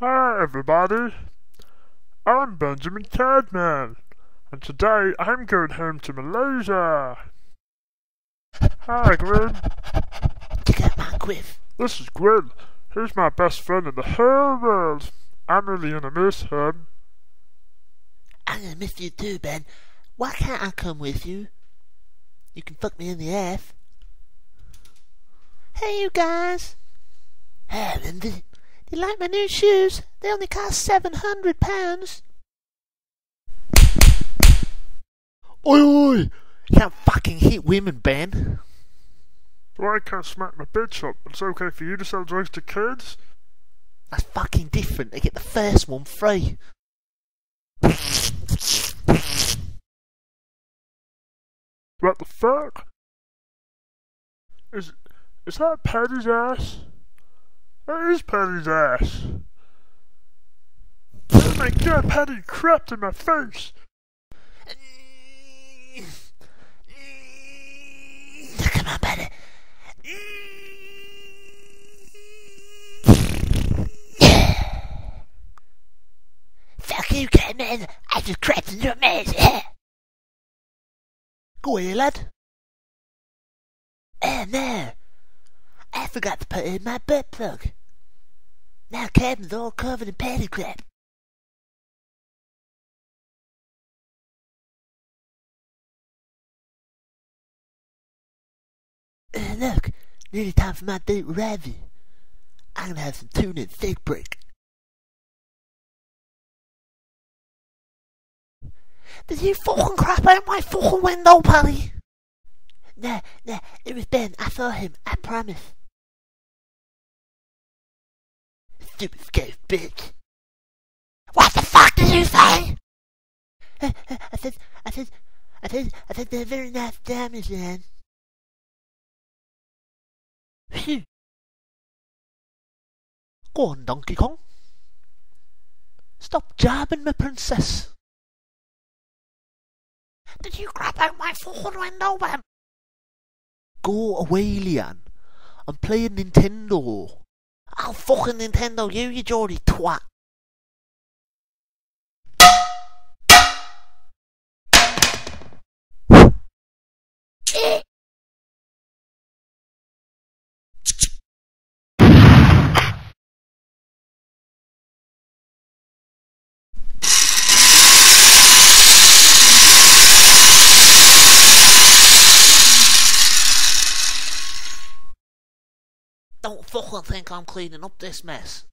Hi everybody, I'm Benjamin Cadman, and today I'm going home to Malaysia. Hi Gwen, out my quiff. this is Gwen. He's my best friend in the whole world. I'm really gonna miss him. I'm gonna miss you too, Ben. Why can't I come with you? You can fuck me in the ass. Hey, you guys. Hey, Lindy. You like my new shoes? They only cost seven hundred pounds. Oi, oi! You can't fucking hit women, Ben. So I can't smack my bitch up, it's okay for you to sell drugs to kids? That's fucking different. They get the first one free. What the fuck? Is is that Paddy's ass? Is Paddy's ass. Oh my god, Paddy crapped in my face! Come on, Paddy. Fuck you, Cadman. I just crapped in your mouth. Go away, lad. Oh, no. I forgot to put in my butt plug. Now Captain's all covered in Paddy crap. Uh, look, nearly time for my date with Ravi. I'm gonna have some tuna and steak break. Did you fucking crap out my fucking window, Paddy? Nah, nah, it was Ben. I saw him. I promise. Stupid scared bitch. What the fuck did you say? I said, I said, I said, I said they're very nice damage, man. Phew. Go on, Donkey Kong. Stop jabbing me, princess. Did you crap out my fucking window, man? Go away, Leanne. I'm playing Nintendo. I'll fucking Nintendo you, you Geordie twat. Don't fucking think I'm cleaning up this mess.